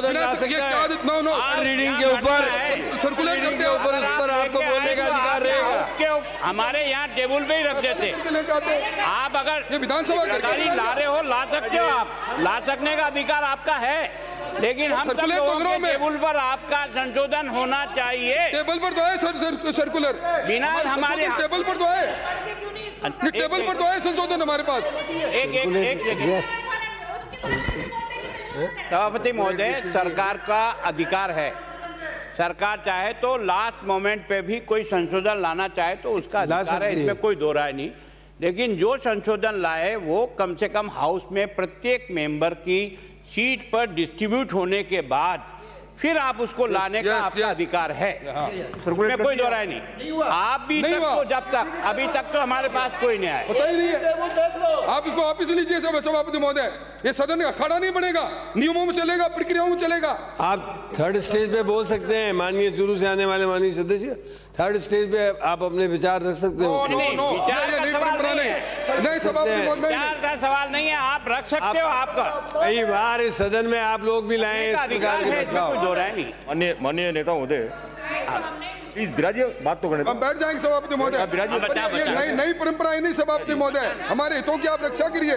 संशोधन ला सकता है नो नो रीडिंग के ऊपर सर्कुलेट करते के हो ऊपर उस पर आपको बोलने का अधिकार रहेगा हमारे यहाँ टेबल पे ही रख देते आप अगर ये विधानसभा ला रहे हो ला सकते हो आप ला सकने का अधिकार आपका है लेकिन हम सब लोगों तो के टेबल पर आपका संशोधन होना चाहिए टेबल पर तो है सर, सर, सर्कुलर बिना हमारे टेबल पर तो है टेबल पर तो है संशोधन हमारे पास एक एक एक सभापति महोदय सरकार का अधिकार है। सरकार चाहे तो लास्ट मोमेंट पे भी कोई संशोधन लाना चाहे तो उसका अधिकार है। इसमें कोई दो राय नहीं। लेकिन जो संशोधन लाए वो कम से कम हाउस में प्रत्येक मेंबर की सीट पर डिस्ट्रीब्यूट होने के बाद फिर आप उसको लाने का आपका yes. अधिकार है। इसमें कोई दो राय नहीं। आप भी नहीं तक तो जब तक अभी तक तो हमारे पास कोई नहीं आया। पता ही नहीं है। आप इसको वापिस लीजिए सभापति महोदय ये सदन अखाड़ा नहीं बनेगा नियमों में चलेगा प्रक्रियाओं में चलेगा। आप थर्ड स्टेज पे बोल सकते हैं माननीय शुरू से आने वाले माननीय सदस्य थर्ड स्टेज पे आप अपने विचार रख सकते हो। नो नहीं, नो ये नहीं सवाल परंपरा नहीं नहीं नहीं सभापति महोदय नहीं। सवाल नहीं है आप रख सकते हो आपका। कई बार इस सदन में आप लोग भी लाए हैं के है माननीय माननीय नेता महोदय प्लीज़ विराजिए बात तो करने हम बैठ जाएँगे सभापति महोदय। पर ये- नई नई परंपरा ही नहीं सभापति महोदय। हमारे हितों की आप रक्षा करिए।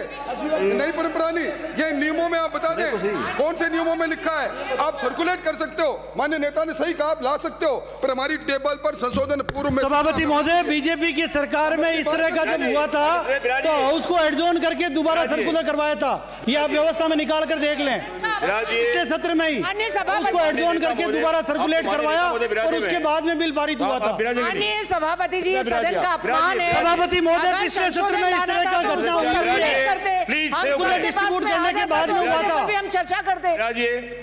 नई परंपरा नहीं ये नियमों में आप बता दें। कौन से नियमों में लिखा है? आप सर्कुलेट कर सकते हो। मान्य नेता ने सही कहा आप ला सकते हो। पर हमारी टेबल पर संशोधन पूर्व में सभापति महोदय बीजेपी की सरकार में इस तरह का जब हुआ था तो हाउस को एडजोन करके दोबारा सर्कुलर करवाया था। ये आप व्यवस्था में निकाल कर देख लें। पिछले सत्र में ही उसको एडजोन करके दोबारा सर्कुलेट करवाया और उसके बाद में बिल पारित हुआ था। सभापति जी सदन का अपमान है। सभापति महोदय पिछले सत्र में इस तरह का घटना है। करने के बाद में हुआ था। हम चर्चा करते।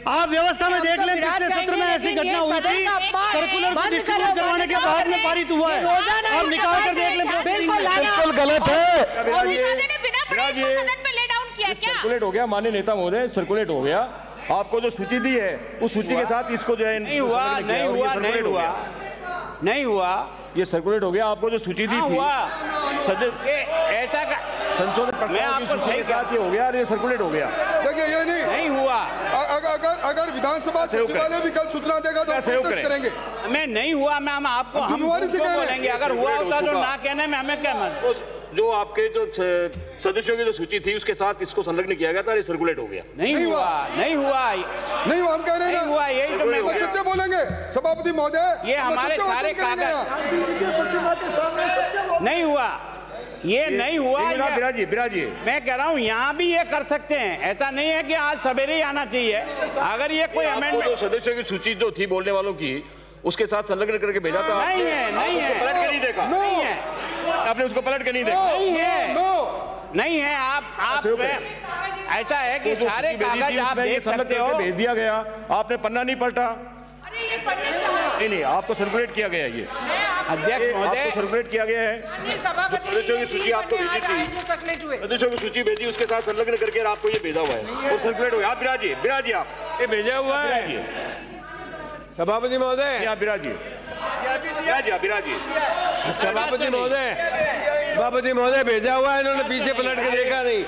आप व्यवस्था में देख लें पिछले सत्र में ऐसी घटना हुई थी। है। सर्कुलर को डिस्ट्रीब्यूट करवाने के बाद में पारित हुआ है। आप निकाल कर देख लें बिल्कुल गलत है। विराजिए विराजिए सर्कुलेट हो गया मान्य नेता महोदय सर्कुलेट हो गया। आपको जो सूची दी है उस सूची के साथ इसको जो है नहीं हुआ नहीं है हुआ नहीं सर्कुलेट हो हुआ। गया। नहीं हुआ। ये सर्कुलेट हो गया आपको जो सूची दी हाँ, थी ऐसा का संशोधन मैं आपको की सूची सही के साथ ये हो गया और ये सर्कुलेट हो गया। देखिए ये नहीं। नहीं हुआ। अगर अगर अगर विधानसभा सचिवालय भी कल सूचना देगा तो सहयोग करेंगे। मैं नहीं हुआ मैं हम आपको हम क्यों हैं। बोलेंगे। अगर हुआ होता तो ना कहने में हमें क्या मन? उस- जो आपके जो सदस्यों की जो सूची थी उसके साथ इसको संलग्न किया गया था ये सर्कुलेट हो गया। नहीं नहीं हुआ हुआ। नहीं हुआ। नहीं वो हम कह रहे हैं हुआ यही तो मैं रहा सत्य बोलेंगे। सभापति महोदय ये हमारे सारे कागज- नहीं हुआ। ये नहीं हुआ विराजिए विराजिए मैं कह रहा हूँ यहाँ भी ये कर सकते हैं। ऐसा नहीं है कि आज सवेरे ही आना चाहिए। अगर ये कोई अमेंडमेंट सदस्यों की सूची जो थी बोलने वालों की उसके साथ संलग्न करके भेजा था नहीं है नहीं है। नहीं है। आपने उसको पलट के नहीं देखा। नहीं है। नो नहीं है आप आप ऐसा है कि सारे भेजी थी, कागज़ आप देख सकते हो। भेज दिया गया। आपने पन्ना नहीं पलटा। नहीं नहीं आपको सर्कुलेट किया गया ये। अध्यक्ष महोदय। सर्कुलेट किया गया है। सदस्यों की सूची आपको भेजी थी। सदस्यों की सूची भेजी उसके साथ संलग्न करके आपको ये भेजा हुआ है। और सर्कुलेट हो गया। आप विराजिए विराजिए आप। ये भेजा हुआ है। सभापति महोदय। आप विराजिए सभापति महोदय सभापति महोदय भेजा हुआ है इन्होंने पीछे पलट के देखा नहीं।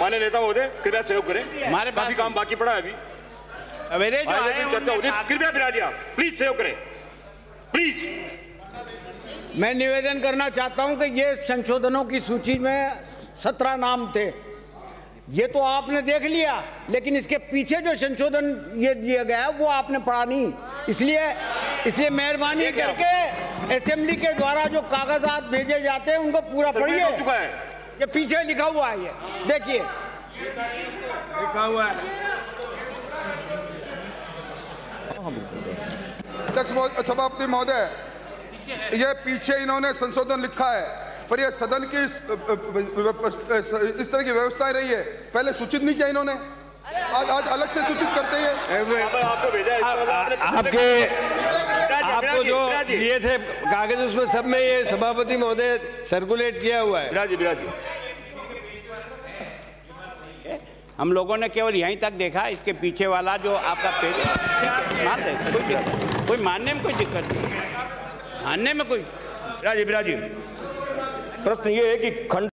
मान्य नेता महोदय कृपया सहयोग करें। हमारे पास- काफ़ी काम बाकी पड़ा है अभी। सवेरे जो आए चर्चा होगी कृपया विराजिए आप प्लीज़ सहयोग करें। प्लीज़ मैं निवेदन करना चाहता हूँ कि ये संशोधनों की सूची में सत्रह नाम थे। ये तो आपने देख लिया लेकिन इसके पीछे जो संशोधन ये दिया गया है वो आपने पढ़ा नहीं। इसलिए इसलिए मेहरबानी करके असेंबली के द्वारा जो कागजात भेजे जाते हैं उनको पूरा पढ़िए। चुका है। ये पीछे लिखा हुआ है ये। देखिए। लिखा हुआ है। अध्यक्ष सभापति महोदय ये पीछे इन्होंने संशोधन लिखा है पर ये सदन की इस, इस तरह की व्यवस्थाएँ रही है। पहले सूचित नहीं किया इन्होंने? आज आज अलग से सूचित करते हैं। आपको भेजा है। आपको जो दिए थे कागज़ उसमें सब में ये सभापति महोदय सर्कुलेट किया हुआ है। विराजिए विराजिए हम लोगों ने केवल यहीं तक देखा इसके पीछे वाला जो आपका पेज है कोई मानने में कोई दिक्कत नहीं। मानने में कोई विराजिए विराजिए प्रश्न ये है कि खंड